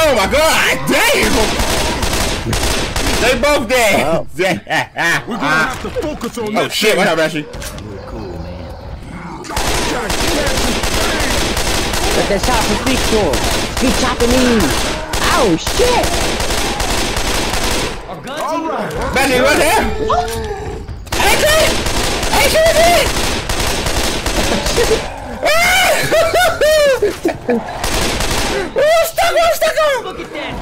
Oh my god! Damn! They both dead. Oh. We're gonna have to focus on oh that. shit! What happened, Ashley? Cool, man. Let that shot from speak to him. Keep chopping me. Oh shit! Our guns even work. Ashley, what happened? Ashley! Oh, stuck on! Stuck on! Look at that.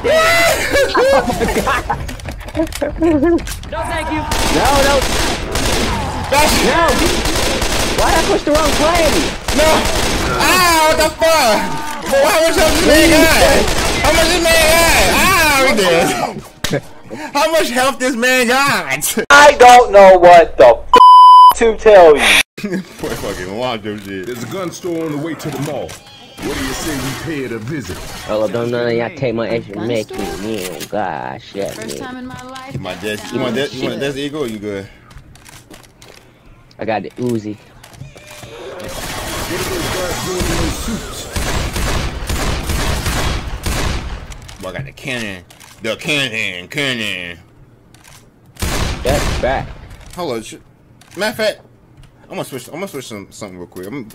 no, thank you. No, no, Ashley! no! Why did I push the wrong plane? No! Ah, what the fuck? Boy, how much health this man got? How much this man got? Ah, we dead. How much health this man got? I don't know what the f- to tell you. Boy, fucking watch them shit. There's a gun store on the way to the mall. What do you say we pay it a visit? Oh, don't none of y'all take my extra make me. Yeah, God, shit, First man. time in my life. My desk, you want that? You want that eagle? Or you good? I got the Uzi. What those guys doing those suits? Boy, I got the cannon. The cannon, cannon. That's back. Hold on. Matter of fact, I'm gonna switch. I'm gonna switch some, something real quick. I'm,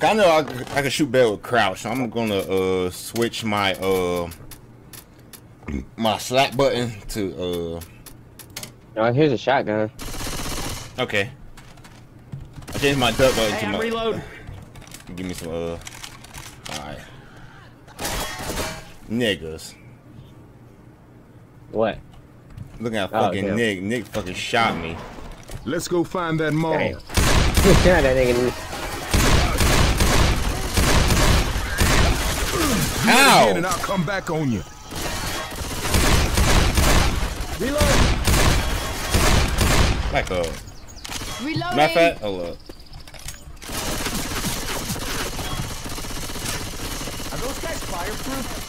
I know I, I can shoot better with crouch, so I'm gonna uh switch my uh my slap button to uh Oh, here's a shotgun. okay. I changed my duck button Hey, to I'm my. reloading. Give me some uh. Alright. Niggas. What? Look at Oh, fucking damn. Nick. Nick fucking shot me. Let's go find that mall. Damn. that nigga. Ow! And I'll come back on you. Like a. Reloading. Matter of fact, hold up. Are those guys fireproof?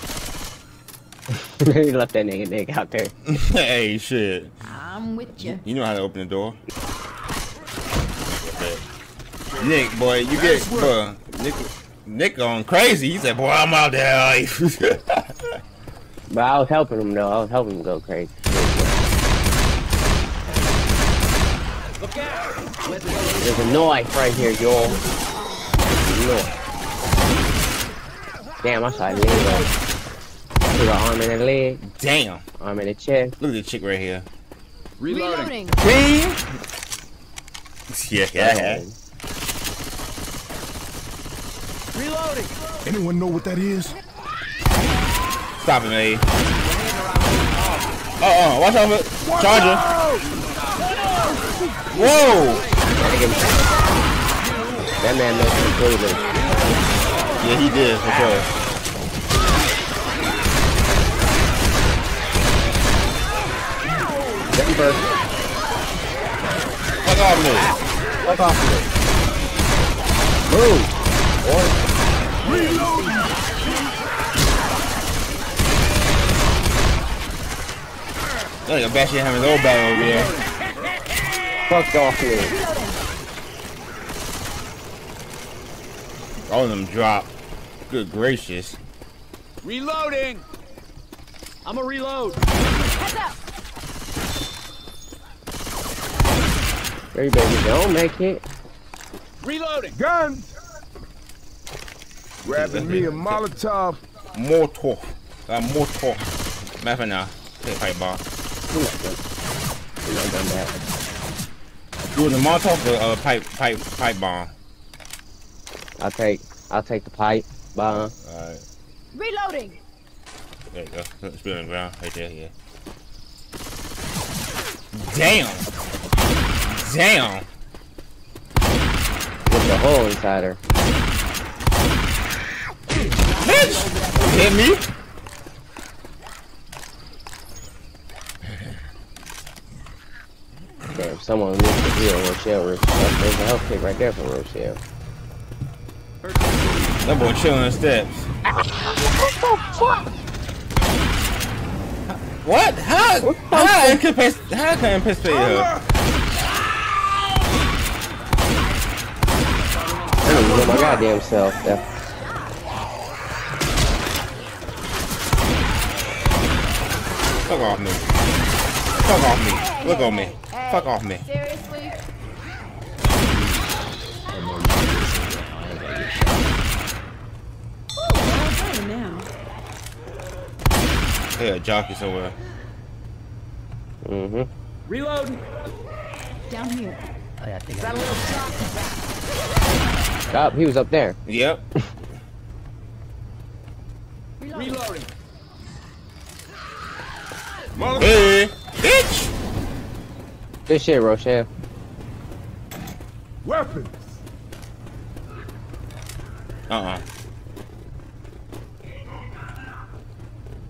he left that nigga nigga out there. hey, shit. I'm with you. You know how to open the door. Nick, boy, you get, bro. Nick, Nick going crazy. He said, "Boy, I'm out there." But I was helping him though. I was helping him go crazy. Look out. There's a knife right here, y'all. Damn, I saw a leg. Put an arm in the leg, Damn. arm in the chest. Look at this chick right here. Reloading. Team. Yeah, yeah. Reloading. Anyone know what that is? Stop it, man. Uh uh, watch out for it. Charger. Whoa! That man missed completely. Yeah, he did for sure. Denver. Fuck off me. Fuck off me. Move. Look at Bashy having his old battle over there. Fuck off me. All of them drop. Good gracious. Reloading. I'm a reload. Heads up. Three baby, don't make it. Reloading. Gun! Grabbing me a Molotov. Mortar. Uh, mortar. Matter of now. Take a pipe bomb. You're not done. You're not done that. You was a Molotov or uh, pipe, pipe, pipe bomb? I'll take, I'll take the pipe bomb. Alright. Reloading. There you go. It's on the ground. Right there, yeah. Damn! Damn! with the hole inside her. Bitch! Hit me? Damn, someone needs to heal Rochelle. Rochelle. There's a health kick right there for Rochelle. That boy chilling the steps. What? How? How I anticipate? How can I anticipate her? I don't even know my goddamn self. There. Fuck off me. Fuck off me. Look on me. Fuck off me. Seriously? Yeah, a jockey somewhere. Mm-hmm. Reloading. Down here. Oh, yeah, I think Stop, he was up there. Yep. Reloading. Reloading. Hey, bitch. Good shit, Rochelle. Weapons. Uh-uh.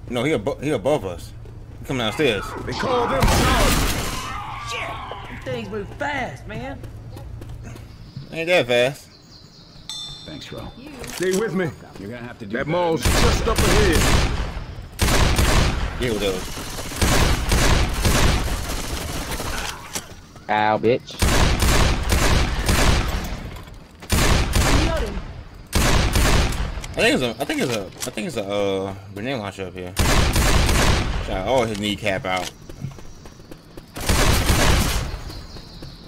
No, he above he above us. He coming downstairs. They call them charges. Things move fast, man. Ain't that fast. Thanks, Ro. Stay with me. You're gonna have to do That better mall's just up ahead. Yeah, with those. Ow, bitch. I think it's a I think it's a I think it's a uh grenade launcher up here. Shot all his kneecap out.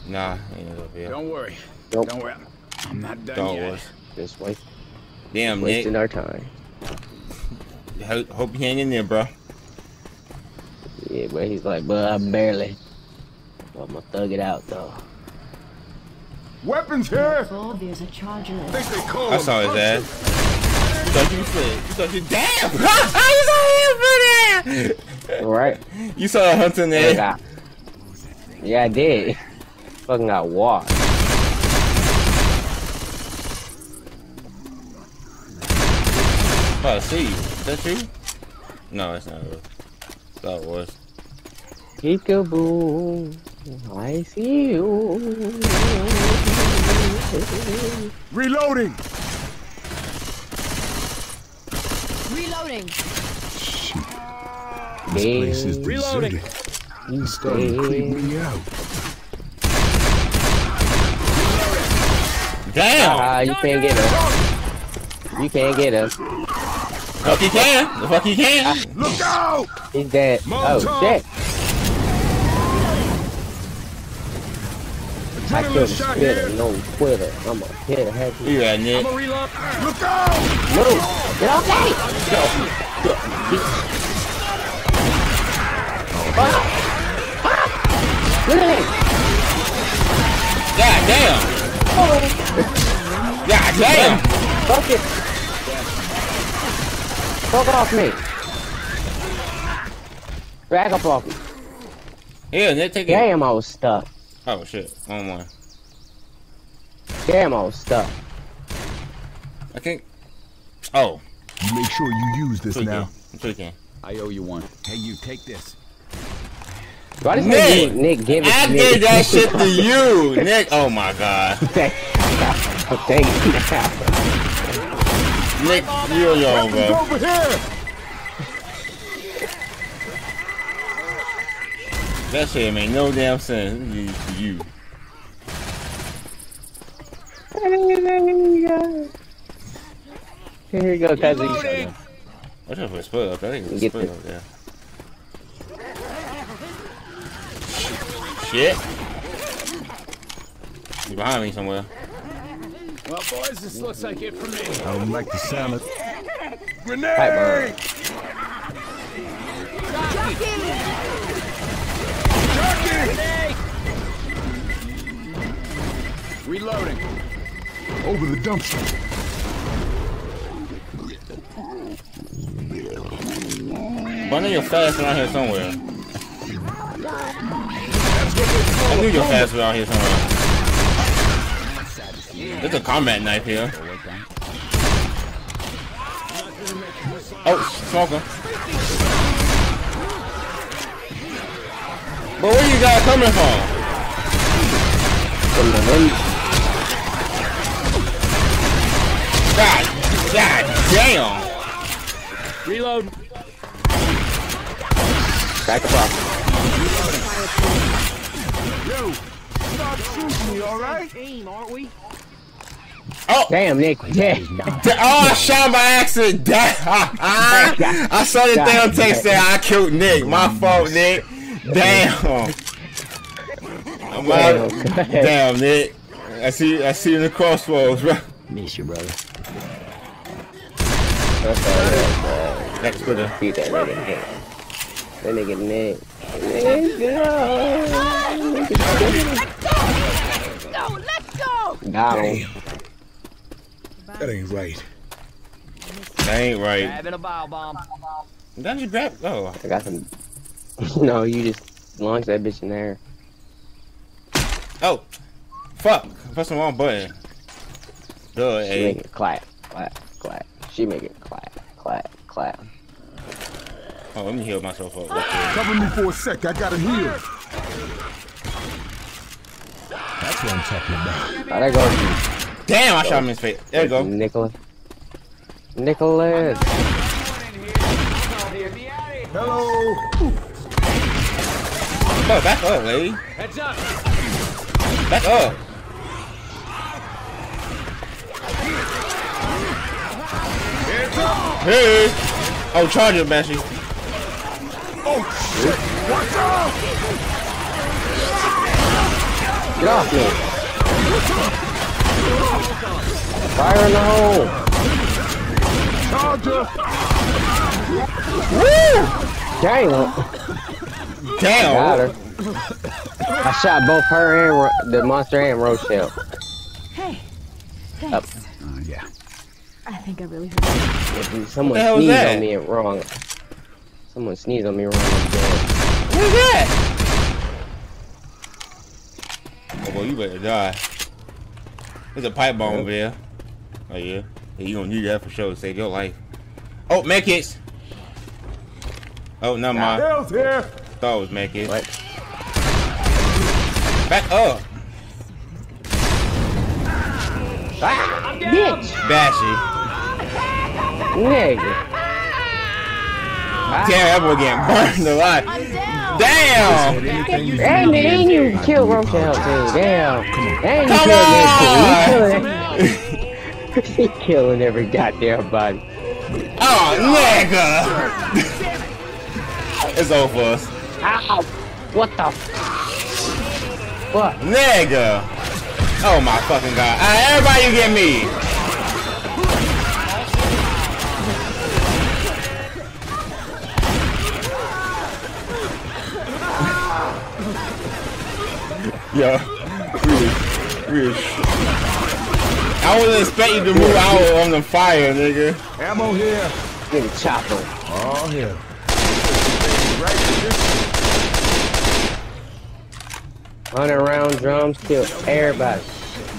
Nah, ain't up here. Don't worry. Nope. Don't worry. I'm not done Dog yet. was. Just wait, Damn, Nick. wasting our time. Hope, hope you hang in there, bro. Yeah, but he's like, but I'm barely. I'm gonna thug it out though. Weapons here. There's a charger. Think they call I them saw his punches. ass. You thought you said, you thought you, damn! you saw him for there! All right. You saw a hunter in Yeah, I there. yeah, I did. Fucking got washed. Oh, I see you. Is that you? No, it's not. real. Thought it was. Peekaboo. I see you. Reloading. Reloading. Shit. This Place is Damn, Reloading. deserted. you Starting to creep me out. Damn! Ah, you can't get us. You can't get us. fuck you can! The fuck you can! Look out! He's dead. Oh shit! I Adrenaline killed a shot spitter, here. no quitter. I'm a hitter, heavy. You at Nick? I'm a reload. Look out! Move! Get off me! Ah! Ah! Look at him! God damn! Oh. God damn! Fuck it! Fuck it off me! Back up off me. Yeah, Nick, take it. Damn, I was stuck. Oh shit, one more. Damn, I was stuck. I think. Oh, Make sure you use this now. I'm tweaking. I owe you one. Hey, you take this. Why does Nick! Nick, Nick give it I to me? gave that shit to you, Nick. Oh my god, Thank you. Nick, you on your own, bro. over here. That shit made no damn sense. You, you. Here you go, cousin. Reloading. I should put split up. I think it was Get split up there. Shit. You behind me somewhere. Well, boys, this looks like it for me. I don't like the sound of Reloading. Over the dumpster. But I you're fast around here somewhere. I knew you're fast around here somewhere. There's a combat knife here. Oh, smoker. But where you guys coming from? From the wind. God, God damn. Reload. Back up off. Yo, stop shooting me, all right? Team, aren't we? Oh, Damn, Nick. Yeah. oh, I shot him by accident. Da- I saw the thing on text that I killed Nick. My fault, Nick. Damn. I'm out. Damn. Damn, Nick. I see. I see you in the crossroads, bro. Miss you, brother. That's good. uh, Beat that nigga Nick. That nigga Nick. Nigga. Go, let's go! Let's Got him. That ain't right. That ain't right. Having a bow bomb. Don't you grab? Oh, I got some. no, you just launch that bitch in there. oh, fuck! I pressed the wrong button. Duh, She make it clap, clap, clap. She make it clap, clap, clap. Oh, let me heal myself up. real quick. Cover me for a sec. I gotta heal. That's what I'm talking about. How'd that go? Damn, I shot him in his face. There you go. Nicholas. Nicholas. Hello. Oh, back up, lady. Heads up. Back up. Hey! Oh, oh shit Charger, Banshee. Get off me. Fire in the hole. Charger. Woo! Dang. Got Damn. her. I shot both her and Ro- the monster and Rochelle. Hey, Up. Uh, yeah. I think I really hurt you. If someone the hell was sneezed that? on me wrong. Someone sneezed on me wrong. I'm. What is that? Oh, boy, you better die. There's a pipe bomb over there. Oh, yeah. yeah you gonna need that for sure to save your life. Oh, medkits! Oh, never mind. Hell's here. Thought it was medkits. What? Back up! Bitch! Bashy. Nigga. Damn, that boy getting burned alive. I'm down! Damn! You And then you killed Rochelle too. Damn. And you Come killed Nick too. He killing, he killing every goddamn body. Oh, nigga! it's over for us. Ow! What the? What? Nigga! Oh my fucking god. Everybody you get me! Yeah. Really, really. I wasn't expect you to move out on the fire, nigga. Ammo here. Get a chopper. Oh, here. Hundred round drums kill everybody.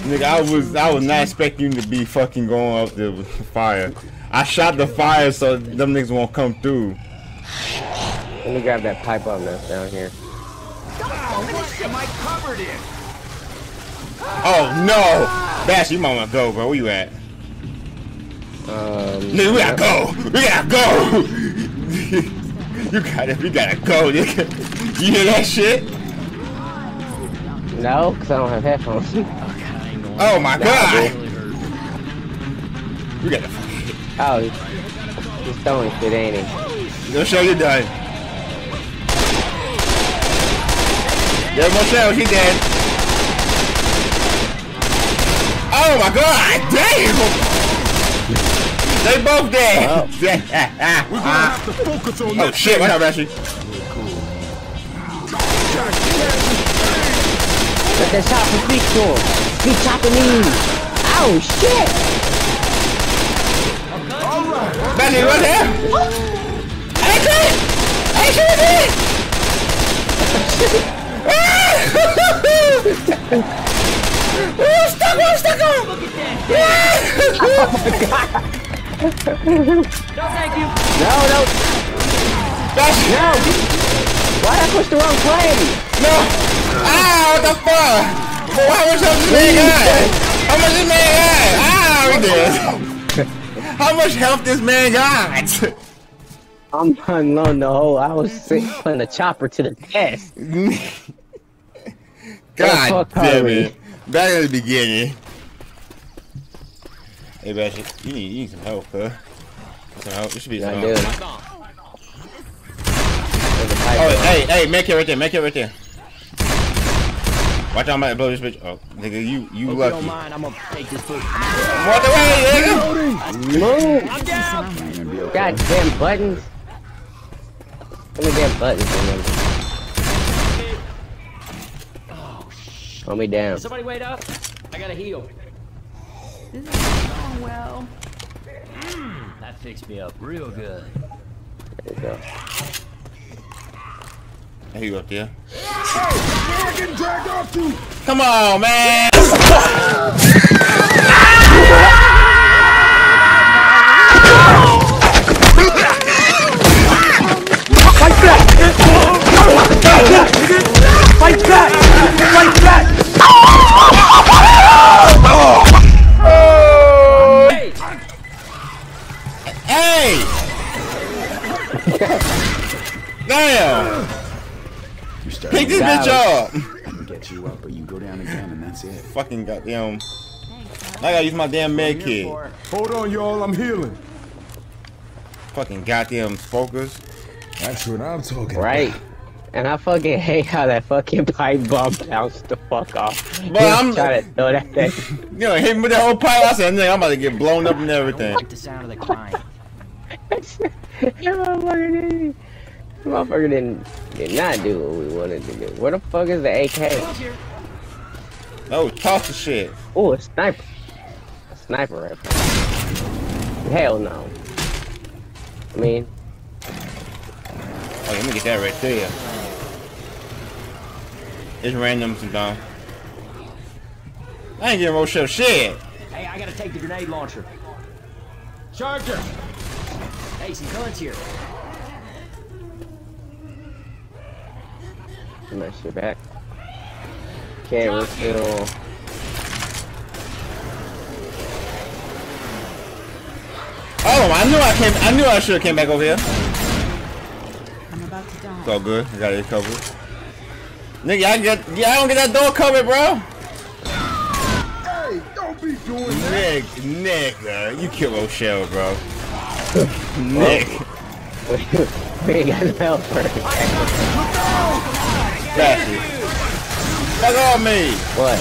Nigga, I was I was not expecting you to be fucking going up the fire. I shot the fire so them niggas won't come through. Let me grab that pipe up that's down here. Oh no! Bash, you might wanna go, bro. Where you at? Um, Nigga, we gotta go! We gotta go! you gotta we gotta go, nigga. You hear that shit? No, cause I don't have headphones. Oh my Nah, god! bro. We gotta Oh, he's throwing shit, ain't he? Go show you done. Yeah, Michelle, she dead. Oh my god, damn! They both dead! Oh. We're gonna have to focus on oh that. shit, what up, Ashley? Let that chopper speak to him. He chopping me. Oh shit! Ashley, what there? I did! I did! Oh, stuck on, stuck on! No, thank you. No, no, Ashley, no! Why I push the wrong plane? no! Ah, what the fuck? Boy, how much health this man got? How much this man got? Ah, we dead. How much health this man got? I'm unloading the hole. I was sick, putting the chopper to the test. God fuck damn it. Back at the beginning. Hey, Bashy, you need, you need some help, huh? Some help. This should be Yeah, some I help. There's a pipe Oh, hey, hey, make it right there, make it right there. Watch out, I might blow this bitch. Oh, nigga, you, you If lucky. don't mind, I'm gonna take this foot. What the way, nigga? Move! I'm down. You're gonna be okay. God damn buttons. How many damn buttons remember? Oh, Hold me down. Somebody wait up. I gotta heal. This is going well. Hmm, that fixed me up real good. There we go. Hey, you up there? Come on, man! Fucking goddamn. I gotta use my damn med kit. Hold on, y'all. I'm healing. Fucking goddamn focus. That's what I'm talking Right. And I fucking hate how that fucking pipe bomb bounced the fuck off. But I'm- trying to throw that thing. You know, hit me with that whole pipe. I said, I'm about to get blown up and everything. Like the sound of the crying. motherfucker didn't. Motherfucker didn't did not do what we wanted to do. Where the fuck is the AK? Oh, toss the shit. Oh, a sniper. A sniper rifle. Hell no. I mean, Oh, let me get that right there. It's random sometimes. I ain't getting Rochelle shit. Hey, I gotta take the grenade launcher. Charger! Hey, some guns here. put my shit back. Can't refill. Oh, I knew I came. I knew I should have came back over here. I'm about to die. It's all good. I got it covered. Nigga, I get. Yeah, I don't get that door covered, bro. Hey, don't be doing that. Nick, nigga, uh, you killed Rochelle, bro. Nick, we ain't got no help for it. that's it. Fuck off me. What?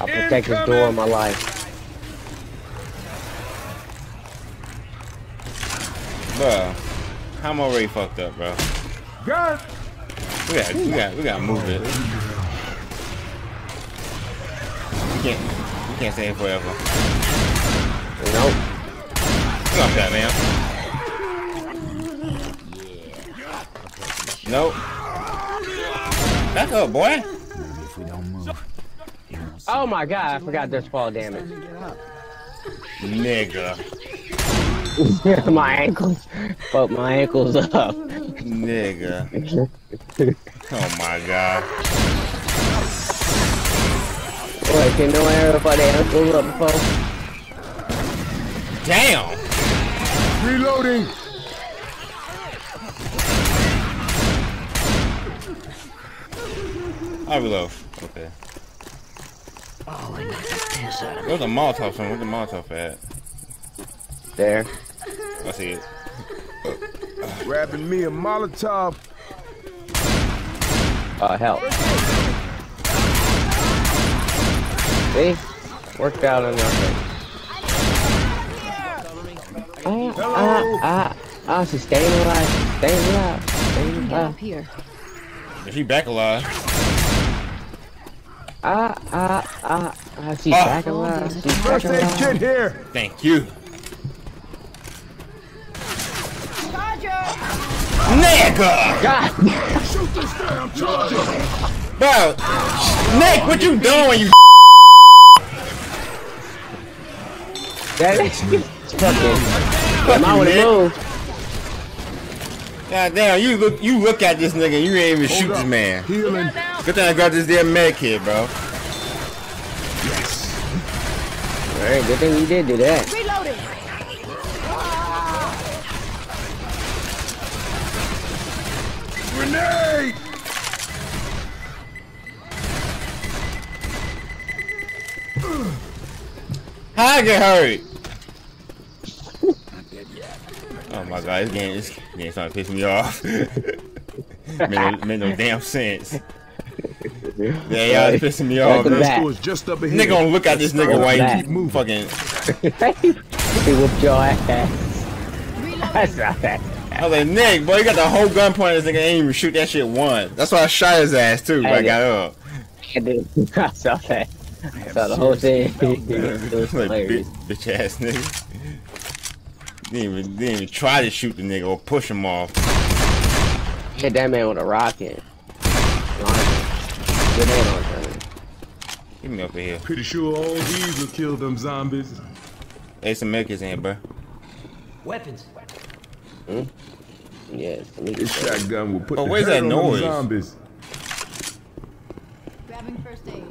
I'll protect this door of my life. Bro, I'm already fucked up, bro. God. We got, we got, we got to move it. We can't, we can't stay here forever. Nope. Come on, Batman. Nope. Back up, boy. If we don't move, he won't see. Oh my god, I forgot there's fall damage. Nigga. my ankles. Fuck my ankles up. Nigga. Oh my god. Boy, can no one ever fuck their ankles up before? Damn. Reloading. I reload. Okay. Where's the Molotov from? Where's the Molotov at? There. I see it. Grabbing me a Molotov. Oh, help. See? Worked out on nothing. Ah, ah, ah, ah, she's staying alive. She's staying alive. Staying alive. up here. Is she back alive? Ah, ah, ah, ah, she's Ah. back alive. She's back First aid kit alive. here. Thank you. Nigga! God! Shoot this guy. I'm charging. Bro, Nick, what you doing, you That is fucking. Come on with Nick. the move. God damn, you look you look at this nigga, you ain't even shoot Hold this up. man. Healing. Good thing I got this damn med kit, bro. Yes. Alright, good thing you did do that. Reloading. Grenade. How I get hurt? Oh my god, this game, this game starting to piss me off. made, no, made no damn sense. Yeah, y'all pissing me off. Welcome back. Store's just up ahead. Nigga gonna look at this nigga while back. you fucking. he whooped your ass. That's not that. I was like, Nick, boy, you got the whole gun point. This nigga ain't even shoot that shit once. That's why I shot his ass too. When I got up. I did. I saw that. I saw the whole thing. it was like, hilarious. bitch, bitch ass nigga. Didn't even, didn't even try to shoot the nigga or push him off. Hit that man with a rocket. Good hand. Get me up in here. Pretty sure all these will kill them zombies. Hey, some milk is in, bro. Weapons. Hmm? Yes. let me This shotgun will put Oh, the where's hurt that on them noise? zombies. Grabbing first aid.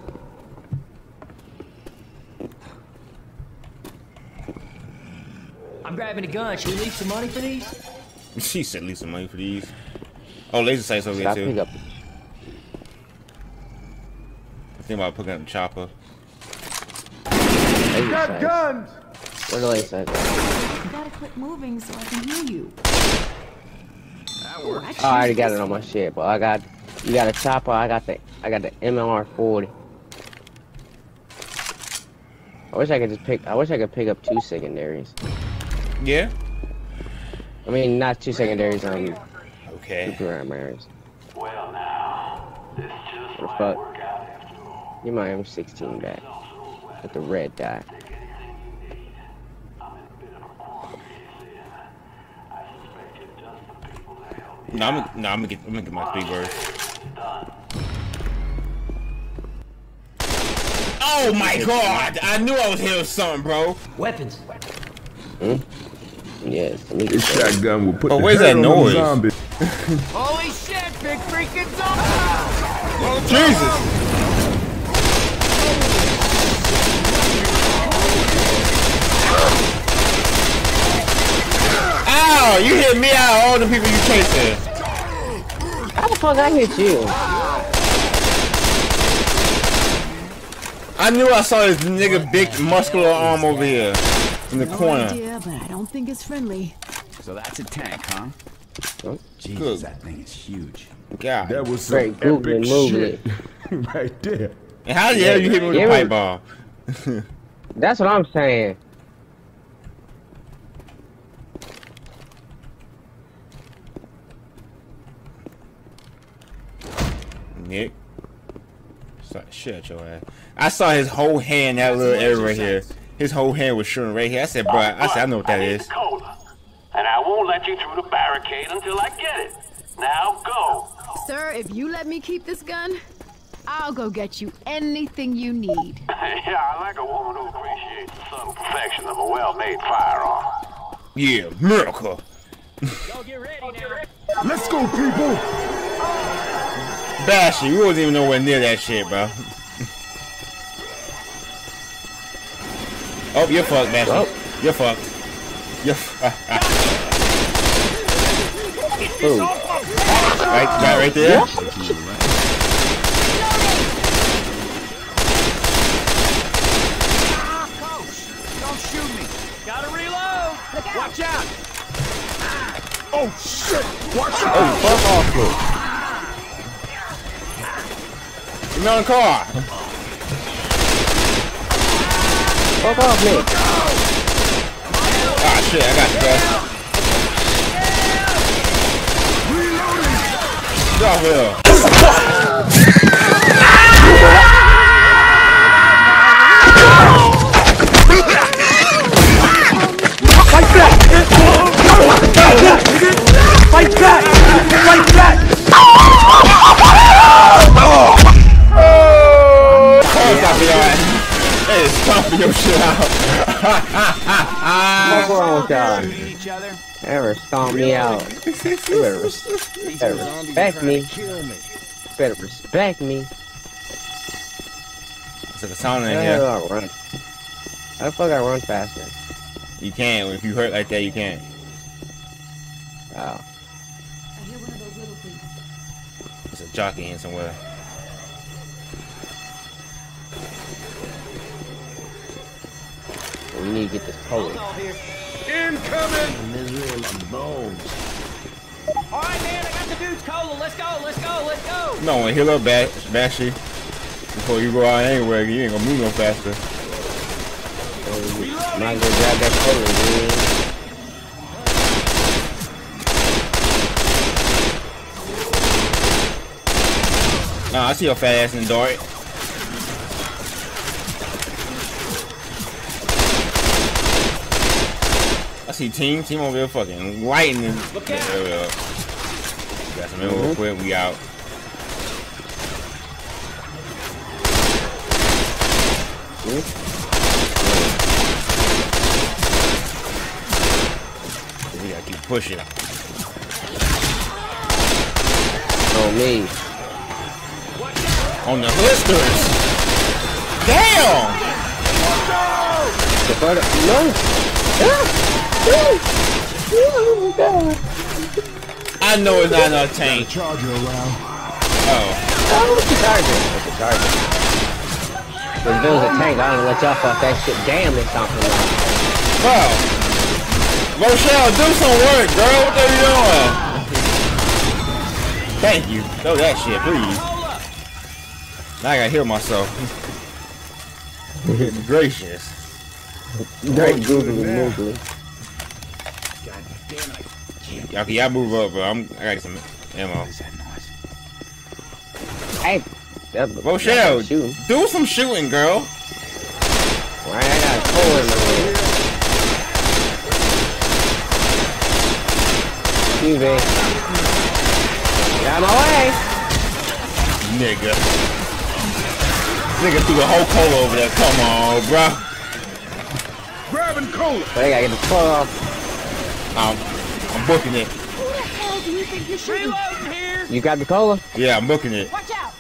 I'm grabbing a gun. Should we leave some money for these? She said leave some money for these. Oh, laser sights over Stop here pick too. up. I think about picking up the chopper. Laser sights. Where the laser sights? You gotta quit moving so I can hear you. Oh, Oh, I already got it on my shit, but I got you got a chopper. I got the I got the MLR 40. I wish I could just pick. I wish I could pick up two secondaries. Yeah. I mean, not two secondaries. Um, two Okay. primaries. Well now, this just What the might fuck? work out after all. Get my M16 back with the red dot. I'm in a bit of a quandary, you see, and I suspect you're just the people to help me. No, I'm gonna, no, I'm gonna get, I'm gonna get my three birds. Oh my god! I knew I was hearing something, bro. Weapons. Hmm? Yes. Let me get This shotgun will put Oh, the where's that on them noise? Holy shit, big freaking zombie! Jesus! Ow! You hit me out of all the people you chasing. How the fuck I hit you? I knew I saw this nigga big muscular arm over here in the No corner. idea, but I don't think it's friendly. So that's a tank, huh? Oh. Jesus, Good. that thing is huge. God. That was some Great googly epic moogly. shit right there. And how the hell you hit me with a pipe but- bomb? That's what I'm saying. Nick. Stop shit your ass. I saw his whole hand, that little area right here. His whole hand was shooting right here. I said, bro, I said, I know what that is. I need is. the cola, and I won't let you through the barricade until I get it. Now go. Sir, if you let me keep this gun, I'll go get you anything you need. yeah, I like a woman who appreciates the subtle perfection of a well-made firearm. Yeah, miracle. Let's go, people! Bashy, you wasn't even nowhere near that shit, bro. oh, you're fucked, Bashy. Oh. You're fucked. You're fucked. Ooh. right, right, right there. Coach, don't shoot me. Gotta reload. Watch out. Oh, shit! Watch Oh, fuck off, bro. Get me on the car. Fuck off me. Ah, shit, I got you, bro. Get off here. Oh, stop your ass. Hey, stop your shit out. What's wrong with y'all? Ever stomp me out? You better, res- better respect me. Better respect me. It's like a sound in How the here. I run? How the fuck I run faster? You can't. If you hurt like that, you can't. Oh. I hear one of those little things. There's a jockey in somewhere. We need to get this cola. Incoming! Misery in my bones. All right, man, I got the dude's cola. Let's go, let's go, let's go. No, want to heal up, Bash, Bashy. Before you go out anywhere, you ain't gonna move no faster. Might as well grab that cola, dude. Nah, I see your fat ass in the dark. See team, team over there fucking lightning. Look out. There we go. Got some ammo real quick, we out. We gotta keep pushing. Oh, me. On the hoosters! Damn! The photo. No. I know it's not enough tank. Charger around. Oh. Oh, it's a charger. It's a charger. If there was a tank, I don't let y'all fuck that shit. Damn, it's something like. Bro. Rochelle, do some work, girl. What are you doing? Thank you. Throw that shit, please. Now I gotta hear myself. Goodness gracious. Great googly moogly. Y'all, y'all move up, bro. I'm, I got some ammo. Hey. that- Rochelle, Shoot. do some shooting, girl. Why I got a cola in my hand. Excuse me. Get out of my way. Nigga. Nigga threw the whole cola over there. Come on, bro. Grabbing cola. But I gotta get the cola off. I'm, I'm booking it. Who the hell do you think you're shooting? Here. You got the cola? Yeah, I'm booking it. Watch out!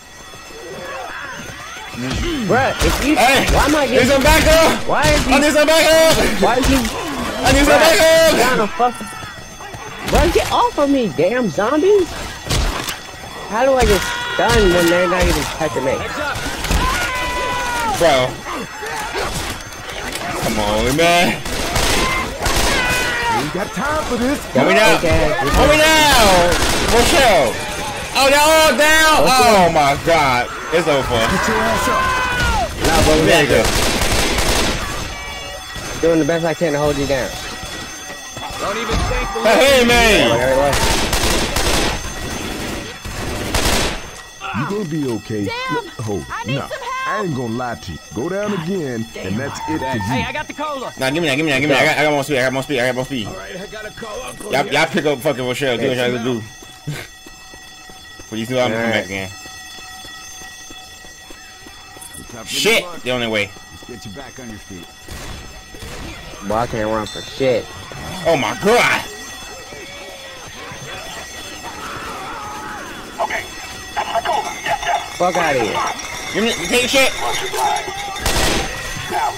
Bruh, if you. Hey, why am I need getting. some backup. Why is he I need some backup. Why is he. I need some backup. Down a fucking. Bruh, get off of me, damn zombies! How do I get stunned when they're not even touching me? Heads up. Bro. Come on, man. Ain't got time for this. Hold me down. Okay. Hold me down. Rochelle. Oh, they're all down. Oh, my God. It's over. Get your ass up. No, but we got Nigga. this. Doing the best I can to hold you down. Don't even think the Hey, man. Very well. You gonna be okay. Damn! Oh, I nah, some help. I ain't gonna lie to you. Go down again, and that's it for Hey. I got the cola. Nah, give me that. Give me that. Give me that. I got, I got more speed. I got more speed. I got more speed. Alright, I got a call. Uncle. Y'all, y'all pick up fucking Rochelle. Do what y'all gotta do. But you see I'm coming Alright. back again. Shit. They're on their way. Let's get you back on your feet. Boy, I can't run for shit. Oh, my God. Okay, that's the cola. Yes, yes. Fuck out of here. Give me take shit. Watch your time. Now,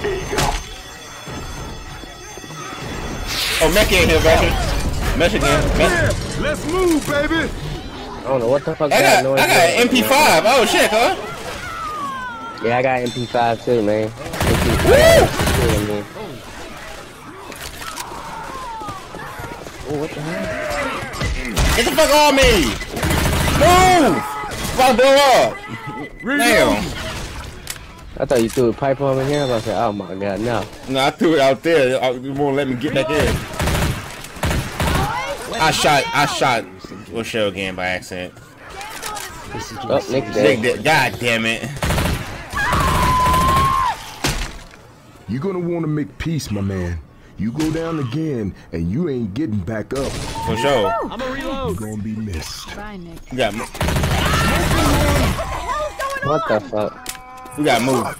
there you go. Oh, Mech in here, baby. Mech again. Mech. Let's move, baby. I don't know what the fuck I that got, noise I got an MP5. Oh, shit, huh? Yeah, I got MP5 too, man. MP5 too, Oh, what the hell? Get the fuck off me! Move! Fuck blow up! Damn! I thought you threw a pipe bomb in here. I was about oh my god, no. No, I threw it out there. I- You won't let me get back in. I shot, I shot Rochelle again by accident. Oh, Nick Nick dead. did- God damn it. You're gonna wanna make peace, my man. You go down again, and you ain't getting back up. For sure. I'm a reload. You're gonna be missed. Bye, Nick. We got, mo- What the fuck? we got move.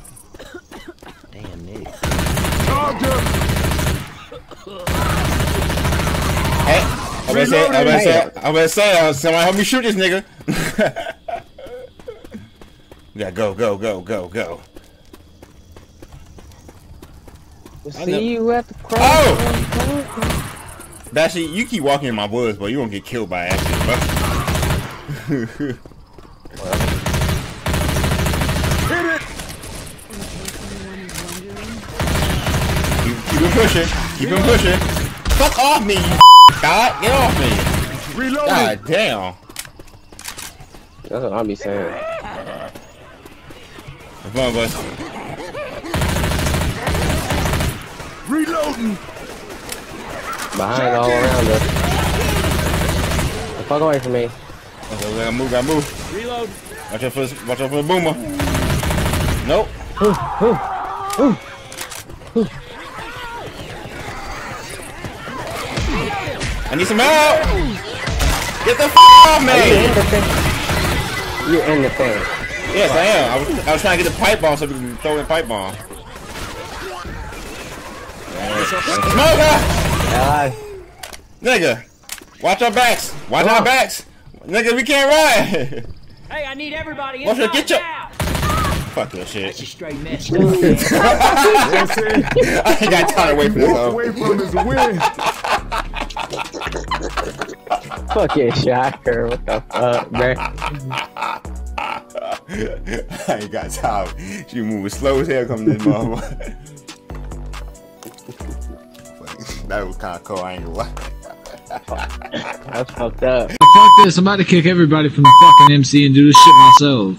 Damn, Nick. Charger! Hey, I'm gonna say, I'm gonna say, I'm gonna say, uh, somebody help me shoot this nigga. we gotta go, go, go, go, go. We'll see you at the cross. Oh! Bashy, you keep walking in my woods, but you won't get killed by accident, bro. Keep, keep him pushing. Keep him pushing. Fuck off me, you God. Get off me. Reload. God damn. That's what I'll be saying. Come on, bud. Reloading. Behind all around us. The fuck away from me. Okay, we gotta move, gotta move. Reload. Watch out for this, watch out for the boomer. Nope. I need some help! Get the f off You me! the thing. You in the thing. Yes, I am. I was, I was trying to get the pipe bomb so we can throw in pipe bomb. Smoker! Nigga! Watch our backs! Watch our backs! Nigga, we can't ride! Hey, I need everybody Watch her, get your- now. Fuck your shit. That's a straight mess. That's it. I ain't got time to wait for this. Walk hoe. away from his win. fucking shocker. What the fuck, man? I ain't got time. She moving slow as hell coming this motherfucker. That was kind of cool. I ain't gonna lie. That's fucked up. Fuck this, I'm about to kick everybody from the fucking MC and do this shit myself.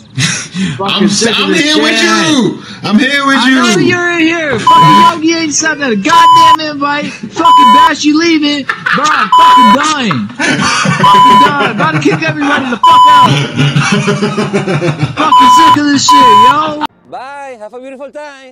I'm, I'm here with you. I'm here with I know you. you're in here. Fucking Yogi ain't sent a goddamn invite. Fucking Bash, you leaving. Bro, I'm fucking dying. fucking dying. About to kick everybody the fuck out. fucking sick of this shit, yo. Bye. Have a beautiful time.